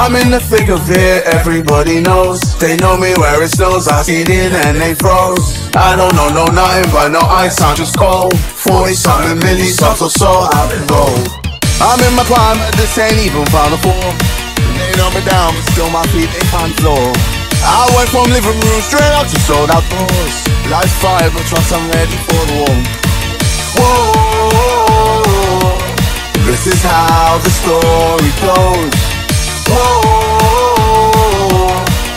I'm in the thick of it, everybody knows. They know me where it snows, I it in and they froze. I don't know no nothing but no ice, I'm just cold. 40 something milli, so so so I've been gold. I'm in my prime, this ain't even final form. They know me down, but still my feet they can't floor. I went from living room straight out to sold out doors. Life's fire, but trust I'm ready for the war. Whoa, this is how the story goes. Whoa,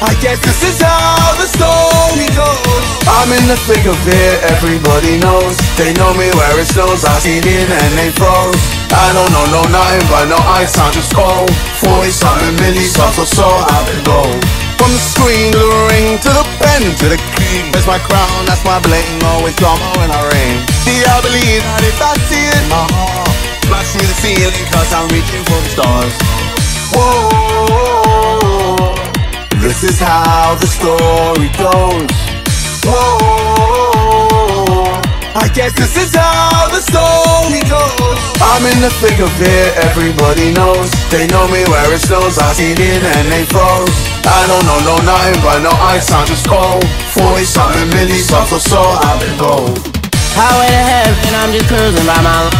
I guess this is how the story goes. I'm in the thick of it, everybody knows. They know me where it snows, I see it and they froze. I don't know no nothing but no ice, I'm just cold. 40 something milli, so so I've been gold. From the screen to the ring, to the pen, to the king. That's my crown, that's my bling, always drama when I ring. See, I believe that if I see it my heart, smash through the ceiling, cause I'm reaching for the stars. Whoa, this is how the story goes. Whoa, I guess this is how the story goes. I'm in the thick of it, everybody knows. They know me where it snows, I seen it and they froze. I don't know no nothing but no ice, I'm just cold. 40 something milli, so so so I've been gold. Highway to heaven, I'm just cruising by my lawn.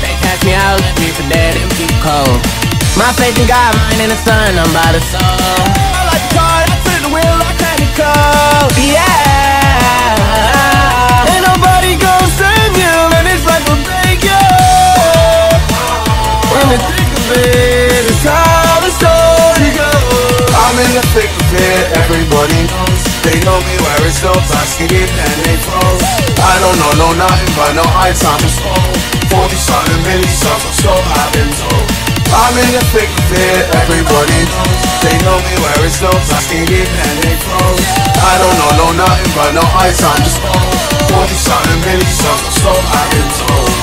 They catch me out, let me for dead and keep cold. My faith in God, mine in the sun, I'm by the soul. I like the car, I turn the wheel like candy cold. Yeah. Ain't nobody gonna save you, and it's like a break you. In the thick of it, it's how the story goes. I'm in the thick of it, everybody knows. They know me where it snows, I see it and they froze. I don't know no nothing but no ice, I'm just cold. 40 something milli, so so I'm in the thick of everybody knows. They know me where it snows, I see it and they froze. I don't know no nothing but no ice, I'm just cold. 40 something milli, so so I've been told.